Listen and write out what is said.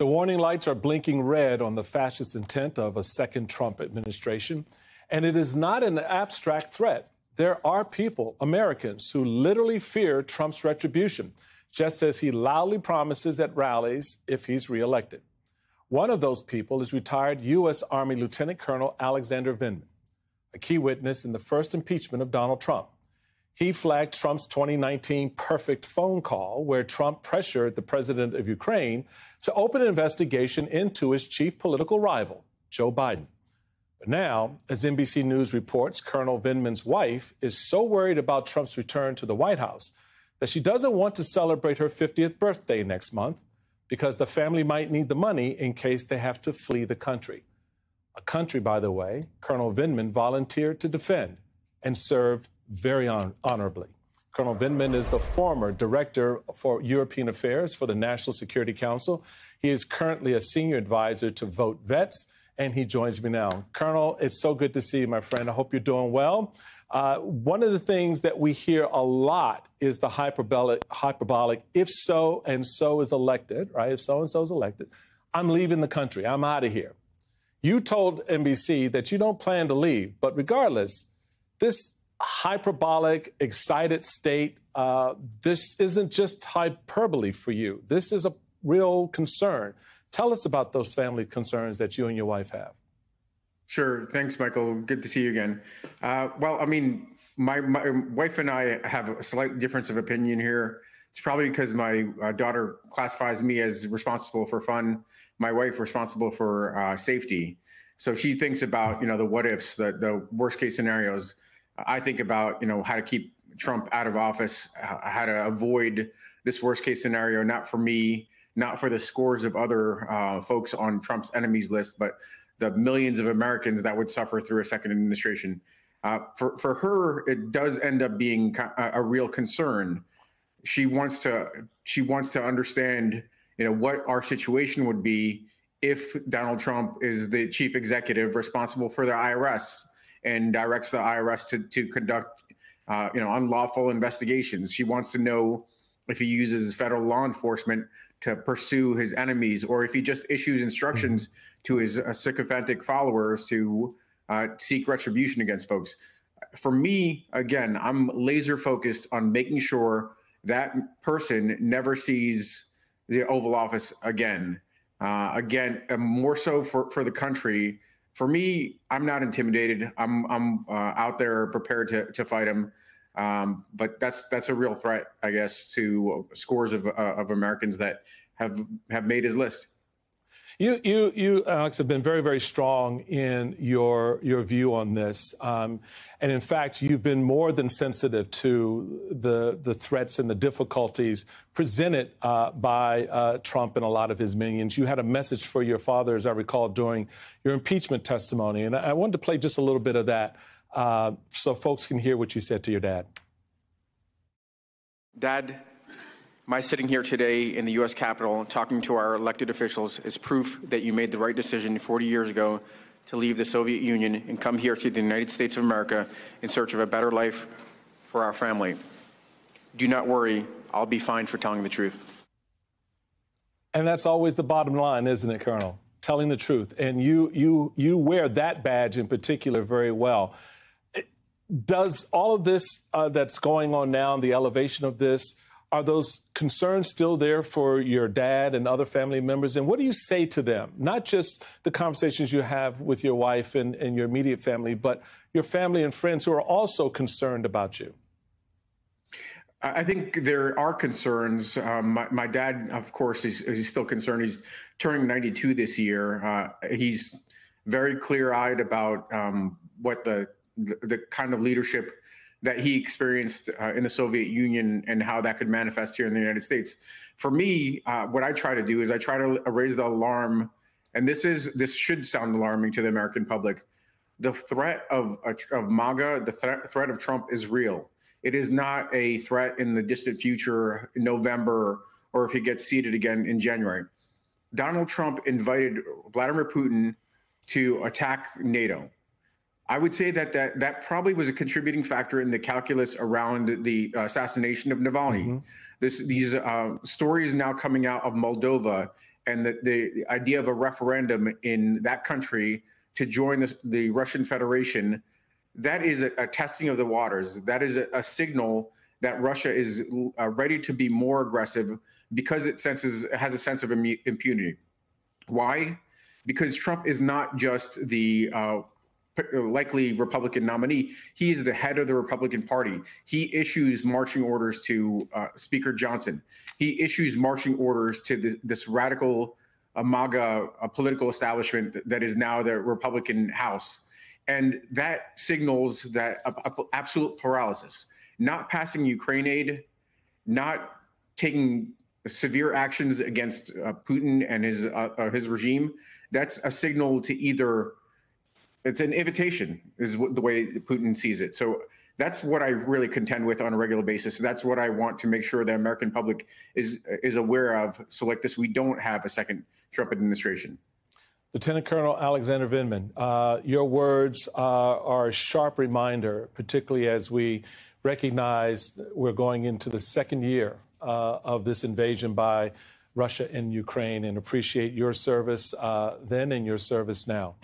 The warning lights are blinking red on the fascist intent of a second Trump administration. And it is not an abstract threat. There are people, Americans, who literally fear Trump's retribution, just as he loudly promises at rallies if he's reelected. One of those people is retired U.S. Army Lieutenant Colonel Alexander Vindman, a key witness in the first impeachment of Donald Trump. He flagged Trump's 2019 perfect phone call, where Trump pressured the president of Ukraine to open an investigation into his chief political rival, Joe Biden. But now, as NBC News reports, Colonel Vindman's wife is so worried about Trump's return to the White House that she doesn't want to celebrate her 50th birthday next month because the family might need the money in case they have to flee the country. A country, by the way, Colonel Vindman volunteered to defend and served very hon- honorably. Colonel Vindman is the former director for European Affairs for the National Security Council. He is currently a senior advisor to VoteVets, and he joins me now. Colonel, it's so good to see you, my friend. I hope you're doing well. Uh, one of the things that we hear a lot is the hyperbolic, hyperbolic, if so and so is elected, right? If so and so is elected, I'm leaving the country. I'm out of here. You told NBC that you don't plan to leave, but regardless, this hyperbolic, excited state. Uh, this isn't just hyperbole for you. This is a real concern. Tell us about those family concerns that you and your wife have. Sure. Thanks, Michael. Good to see you again. Uh, well, I mean, my, my wife and I have a slight difference of opinion here. It's probably because my uh, daughter classifies me as responsible for fun, my wife responsible for uh, safety. So she thinks about you know the what ifs, the the worst case scenarios. I think about you know how to keep Trump out of office, how to avoid this worst case scenario, not for me, not for the scores of other uh, folks on Trump's enemies list, but the millions of Americans that would suffer through a second administration. Uh, for for her, it does end up being a, a real concern. She wants to she wants to understand, you know, what our situation would be if Donald Trump is the chief executive responsible for the IRS and directs the IRS to to conduct uh, you know unlawful investigations. She wants to know if he uses federal law enforcement to pursue his enemies, or if he just issues instructions mm-hmm. to his uh, sycophantic followers to uh, seek retribution against folks. For me, again, I'm laser focused on making sure that person never sees the Oval Office again. Uh, again, more so for, for the country for me, I'm not intimidated. I'm I'm uh, out there prepared to to fight him. Um, but that's that's a real threat, I guess, to scores of uh, of Americans that have have made his list. You, you, you, Alex, have been very, very strong in your your view on this, um, and in fact, you've been more than sensitive to the the threats and the difficulties presented uh, by uh, Trump and a lot of his minions. You had a message for your father, as I recall, during your impeachment testimony, and I wanted to play just a little bit of that uh, so folks can hear what you said to your dad. Dad, my sitting here today in the U.S. Capitol talking to our elected officials is proof that you made the right decision 40 years ago to leave the Soviet Union and come here to the United States of America in search of a better life for our family. Do not worry, I'll be fine for telling the truth. And that's always the bottom line, isn't it, Colonel? Telling the truth. And you, you, you wear that badge in particular very well. Does all of this uh, that's going on now, the elevation of this, are those concerns still there for your dad and other family members? And what do you say to them? Not just the conversations you have with your wife and, and your immediate family, but your family and friends who are also concerned about you. I think there are concerns. Um, my, my, dad, of course, he's, he's, still concerned. He's turning 92 this year. Uh, he's very clear eyed about um, what the, the, the kind of leadership that he experienced uh, in the Soviet Union and how that could manifest here in the United States. For me, uh, what I try to do is I try to raise the alarm, and this is this should sound alarming to the American public. The threat of of MAGA, the threat, threat of Trump is real. It is not a threat in the distant future, in November, or if he gets seated again in January. Donald Trump invited Vladimir Putin to attack NATO. I would say that that that probably was a contributing factor in the calculus around the assassination of Navalny. Mm-hmm. This these uh, stories now coming out of Moldova and the, the idea of a referendum in that country to join the, the Russian Federation, that is a, a, testing of the waters. That is a, a signal that Russia is uh, ready to be more aggressive because it senses has a sense of impunity. Why? Because Trump is not just the uh, likely Republican nominee. He is the head of the Republican Party. He issues marching orders to uh, Speaker Johnson. He issues marching orders to the, this radical uh, MAGA political establishment that is now the Republican House. And that signals that absolute paralysis, not passing Ukraine aid, not taking severe actions against uh, Putin and his uh, uh, his regime. That's a signal to either it's an invitation is the way Putin sees it. So that's what I really contend with on a regular basis. That's what I want to make sure the American public is is aware of. So like this, we don't have a second Trump administration. Lieutenant Colonel Alexander Vindman, uh, your words uh, are a sharp reminder, particularly as we recognize we're going into the second year uh, of this invasion by Russia in Ukraine, and appreciate your service uh, then and your service now.